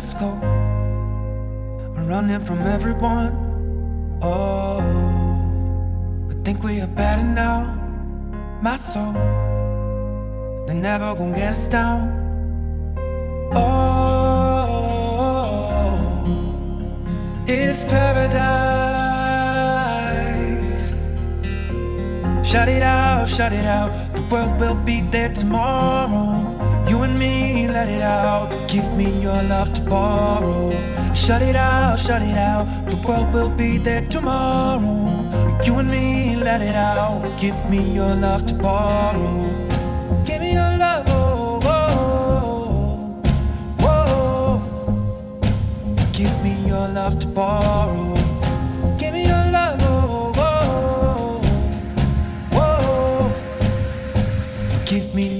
Let's go. I'm running from everyone. Oh, I think we are better now. My soul, they're never gonna get us down. Oh, it's paradise. Shut it out, shut it out. The world will be there tomorrow. And me, let it out. Give me your love to borrow. Shut it out, shut it out. The world will be there tomorrow. You and me, let it out. Give me your love to borrow. Give me your love, oh.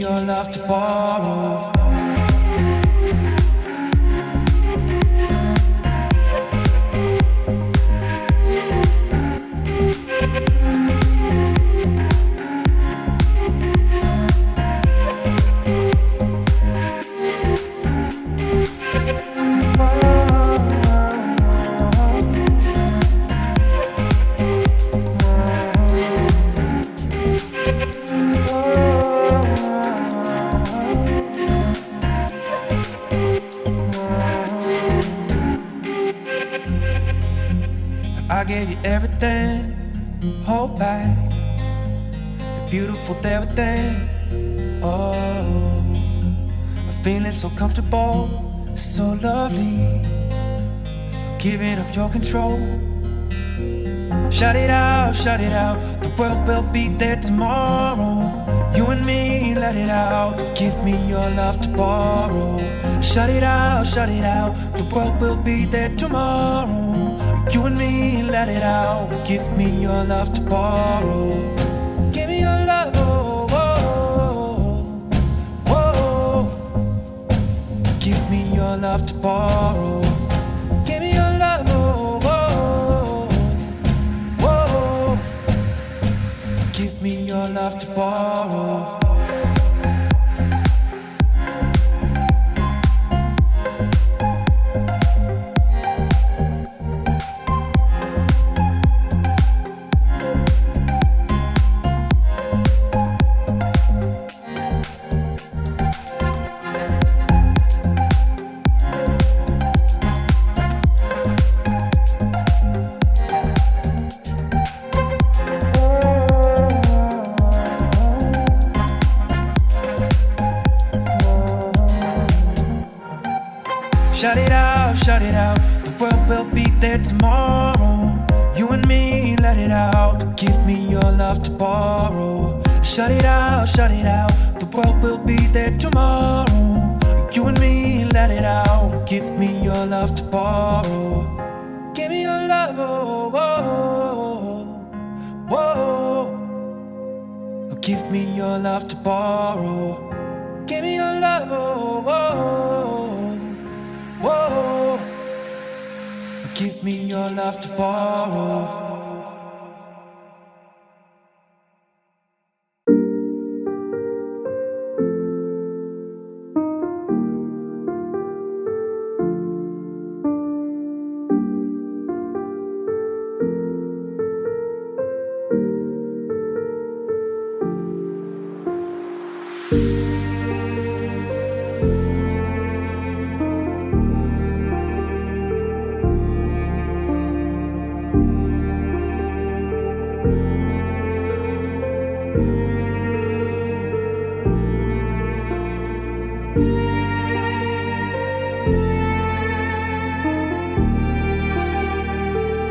Your love to borrow. I gave you everything, hold back. You're beautiful that. Oh, I'm feeling so comfortable, so lovely. Giving up your control. Shut it out, shut it out. The world will be there tomorrow. You and me, let it out. Give me your love to borrow. Shut it out, shut it out. The world will be there tomorrow. You and me, let it out. Give me your love to borrow. Give me your love, oh, oh, oh. oh. Give me your love to borrow. Give me your love, oh, oh, oh. oh. Give me your love to borrow. Shut it out, shut it out. The world will be there tomorrow. You and me, let it out. Give me your love to borrow. Shut it out, shut it out. The world will be there tomorrow. You and me, let it out. Give me your love to borrow. Give me your love, oh, oh, oh. oh, oh. Give me your love to borrow. Give me your love, oh, oh. oh Whoa, give me your love to borrow.